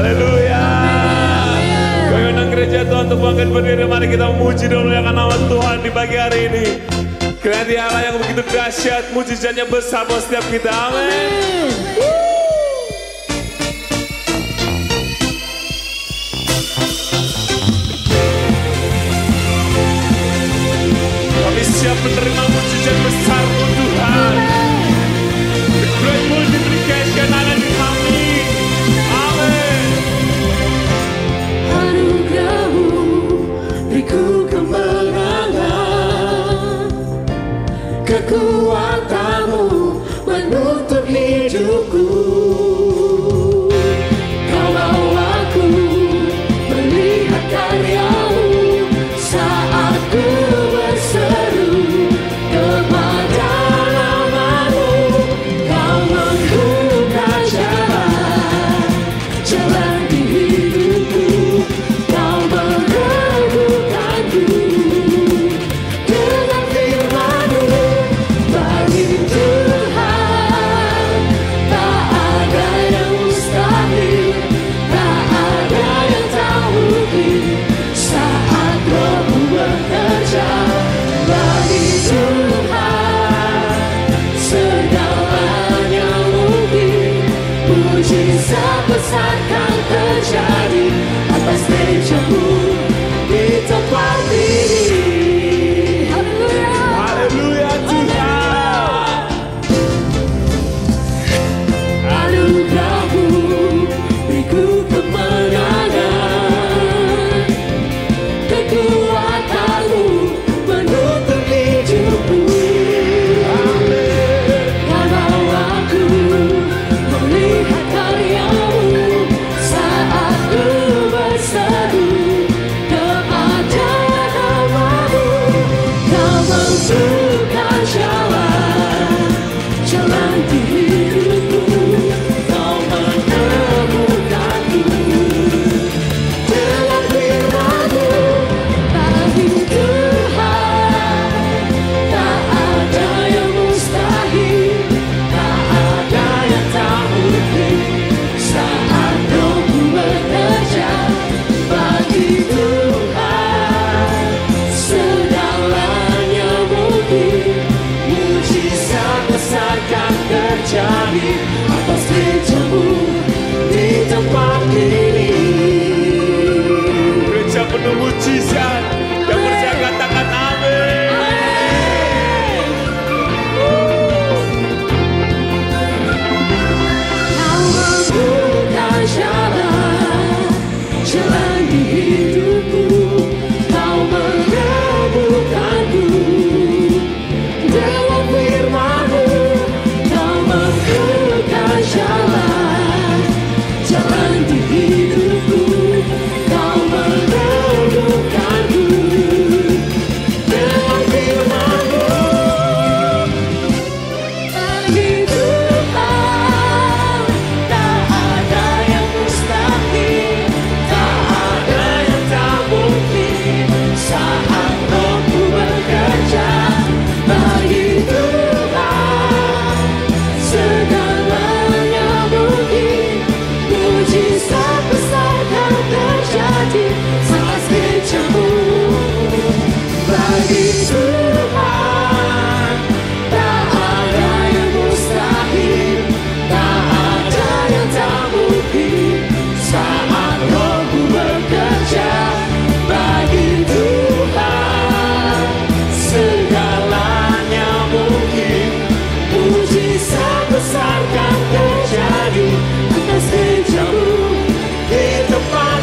Haleluya. Kemenang gereja Tuhan tumpangkan berdiri. Mari kita memuji dan memuliakan nama Tuhan di pagi hari ini. Kreatif Allah yang begitu dahsyat, mujizatnya besar buat setiap kita. Amin. Kami siap menerima want me to You.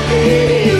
be